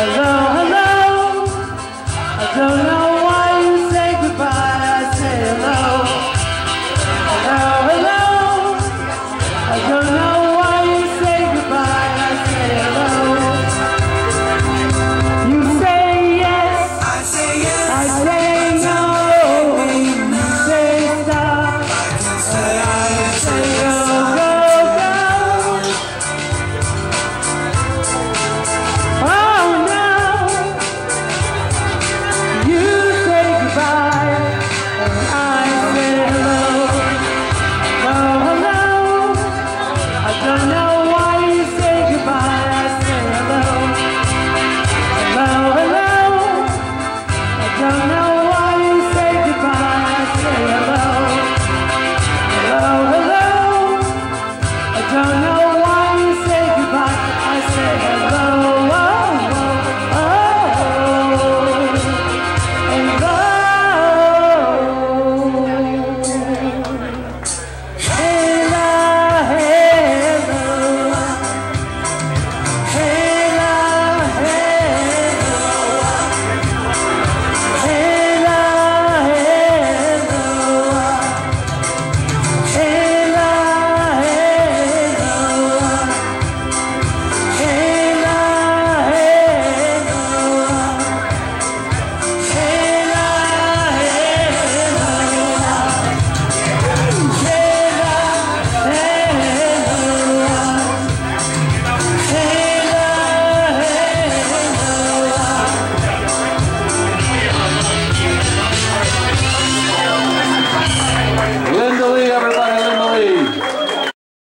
Ramazan